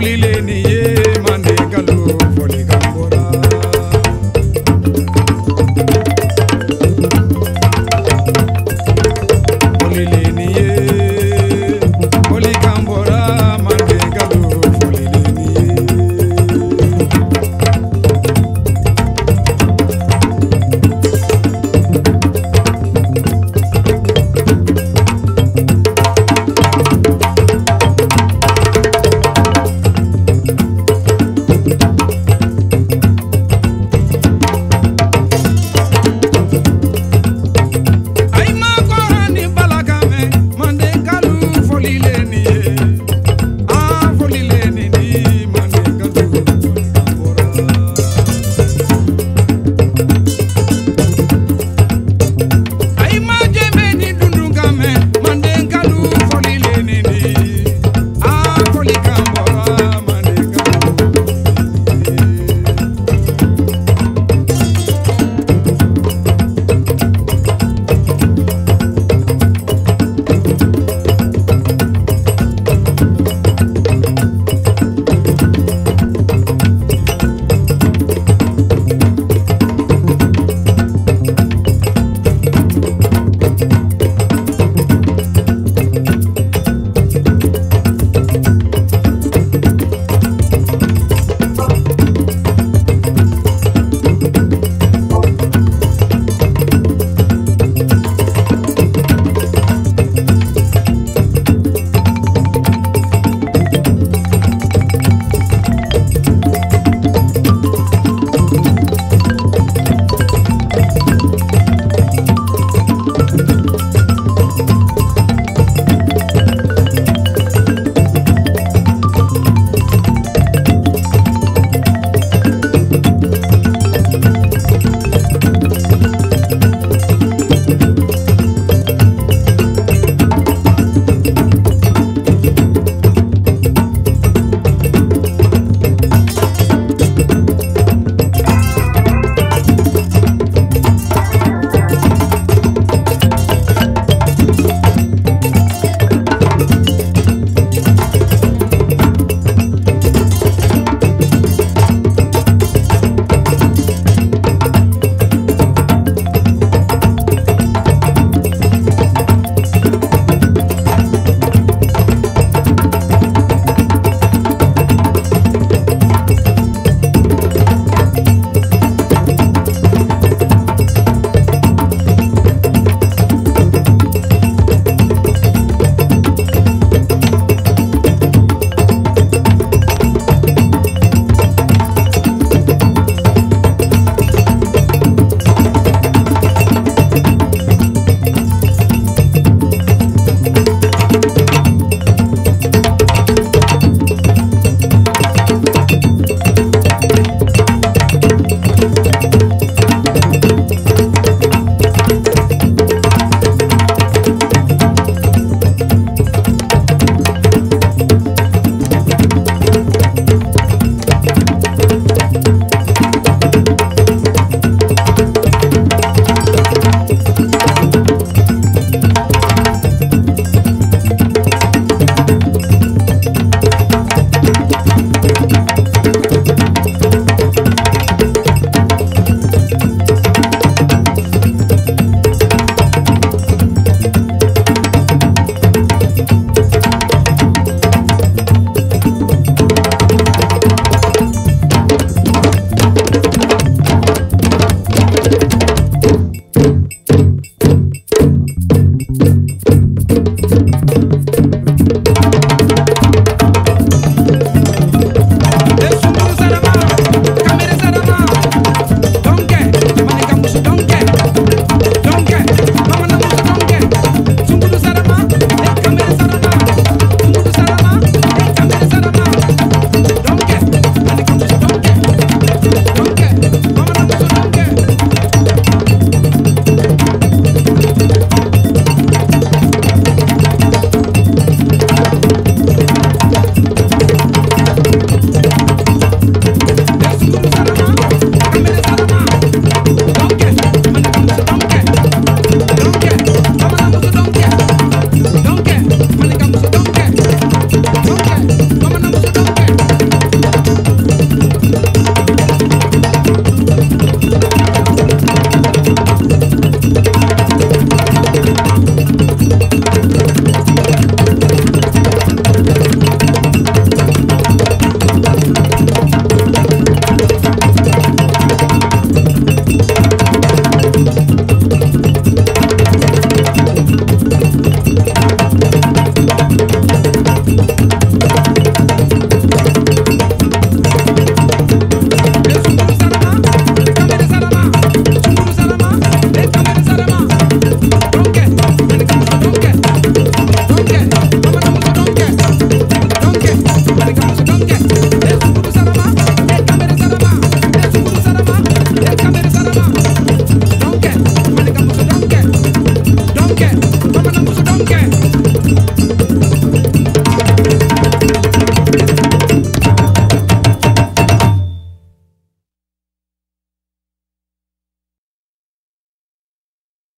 ulileniye